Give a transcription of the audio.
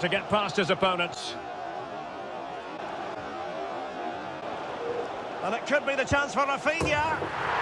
to get past his opponents. And it could be the chance for Rafinha.